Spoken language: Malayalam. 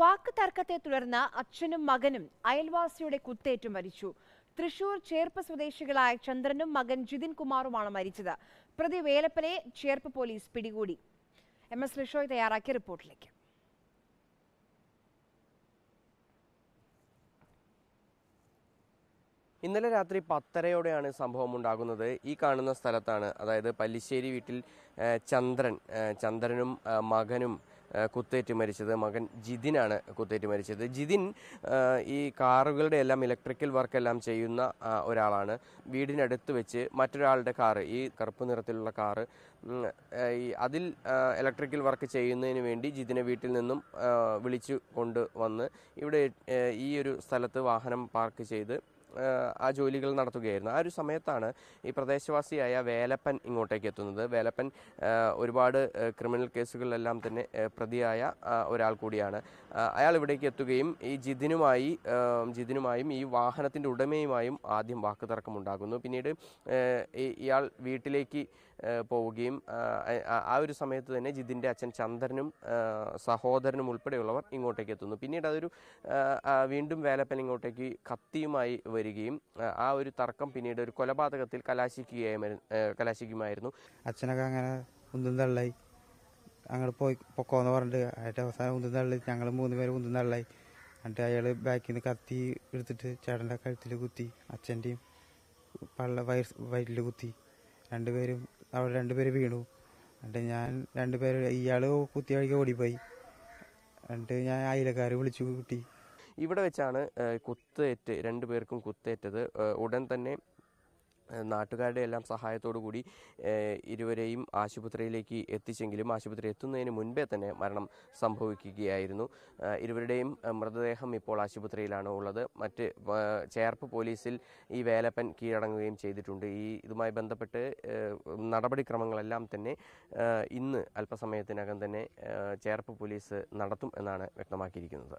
വാക്ക് തർക്കത്തെ തുടർന്ന് അച്ഛനും മകനും അയൽവാസിയുടെ കുത്തേറ്റ് മരിച്ചു തൃശൂർ ചേർപ്പ് സ്വദേശികളായ ചന്ദ്രനും മകൻ ജിതിൻ കുമാറുമാണ് മരിച്ചത്. പ്രതി വേലപ്പനെ ചേർപ്പ് പോലീസ് പിടികൂടി. എം എസ് ലിഷോയ് തയ്യാറാക്കിയ റിപ്പോർട്ടിലേക്ക്. ഇന്നലെ രാത്രി പത്തരയോടെയാണ് സംഭവം ഉണ്ടാകുന്നത്. ഈ കാണുന്ന സ്ഥലത്താണ് അതായത് പല്ലിശ്ശേരി വീട്ടിൽ ചന്ദ്രൻ ചന്ദ്രനും മകനും കുത്തേറ്റ് മരിച്ചത്. മകൻ ജിതിനാണ് കുത്തേറ്റ് മരിച്ചത്. ജിതിൻ ഈ കാറുകളുടെ എല്ലാം ഇലക്ട്രിക്കൽ വർക്കെല്ലാം ചെയ്യുന്ന ഒരാളാണ്. വീടിനടുത്ത് വെച്ച് മറ്റൊരാളുടെ കാറ് ഈ കറുപ്പ് നിറത്തിലുള്ള കാറ് അതിൽ ഇലക്ട്രിക്കൽ വർക്ക് ചെയ്യുന്നതിന് വേണ്ടി ജിതിനെ വീട്ടിൽ നിന്നും വിളിച്ചു കൊണ്ട് വന്ന് ഇവിടെ ഈ ഒരു സ്ഥലത്ത് വാഹനം പാർക്ക് ചെയ്ത് ആ ജോലികൾ നടത്തുകയായിരുന്നു. ആ ഒരു സമയത്താണ് ഈ പ്രദേശവാസിയായ വേലപ്പൻ ഇങ്ങോട്ടേക്ക് എത്തുന്നത്. വേലപ്പൻ ഒരുപാട് ക്രിമിനൽ കേസുകളിലെല്ലാം തന്നെ പ്രതിയായ ഒരാൾ കൂടിയാണ്. അയാൾ ഇവിടേക്ക് എത്തുകയും ഈ ജിതിനുമായി ജിതിനുമായും ഈ വാഹനത്തിന്റെ ഉടമയുമായും ആദ്യം വാക്കുതർക്കമുണ്ടാകുന്നു. പിന്നീട് ഇയാൾ വീട്ടിലേക്ക് പോവുകയും ആ, ഒരു സമയത്ത് തന്നെ ജിതിന്റെ അച്ഛൻ ചന്ദ്രനും സഹോദരനും ഉൾപ്പെടെയുള്ളവർ ഇങ്ങോട്ടേക്ക് എത്തുന്നു. പിന്നീട് അതൊരു വീണ്ടും വേലപ്പൻ ഇങ്ങോട്ടേക്ക് കത്തിയുമായി വരികയും ആ, ഒരു തർക്കം പിന്നീട് ഒരു കൊലപാതകത്തിൽ കലാശിക്കുകയായിരുന്നു കലാശിക്കുമായിരുന്നു. അച്ഛനൊക്കെ അങ്ങനെ ഉന്തും തള്ളായി അങ്ങോട്ട് പോയി പൊക്കോന്ന് പറഞ്ഞിട്ട് അതിന്റെ അവസാനം ഉന്തും തള്ളി. ഞങ്ങൾ മൂന്ന് പേര് ഉന്തും തള്ളായി എന്നിട്ട് അയാൾ ബാക്കിൽ നിന്ന് കത്തി എടുത്തിട്ട് ചേട്ടന്റെ കഴുത്തിൽ കുത്തി അച്ഛന്റെയും പള്ള വയറ്റിൽ കുത്തി. രണ്ടുപേരും അവിടെ രണ്ടുപേര് വീണു. എന്നിട്ട് ഞാൻ രണ്ടുപേര് ഇയാൾ കുത്തിയ വഴിക്ക് ഓടിപ്പോയി. എന്നിട്ട് ഞാൻ അയലക്കാർ വിളിച്ചു കൂട്ടി. ഇവിടെ വെച്ചാണ് കുത്തേറ്റ് രണ്ടു പേർക്കും കുത്തേറ്റത്. ഉടൻ തന്നെ നാട്ടുകാരുടെ എല്ലാം സഹായത്തോടു കൂടി ഇരുവരെയും ആശുപത്രിയിലേക്ക് എത്തിച്ചെങ്കിലും ആശുപത്രി എത്തുന്നതിന് മുൻപേ തന്നെ മരണം സംഭവിക്കുകയായിരുന്നു. ഇരുവരുടെയും മൃതദേഹം ഇപ്പോൾ ആശുപത്രിയിലാണ് ഉള്ളത്. മറ്റ് ചേർപ്പ് പോലീസിൽ ഈ വേലപ്പൻ കീഴടങ്ങുകയും ചെയ്തിട്ടുണ്ട്. ഈ ഇതുമായി ബന്ധപ്പെട്ട് നടപടിക്രമങ്ങളെല്ലാം തന്നെ ഇന്ന് അല്പസമയത്തിനകം തന്നെ ചേർപ്പ് പോലീസ് നടത്തും എന്നാണ് വ്യക്തമാക്കിയിരിക്കുന്നത്.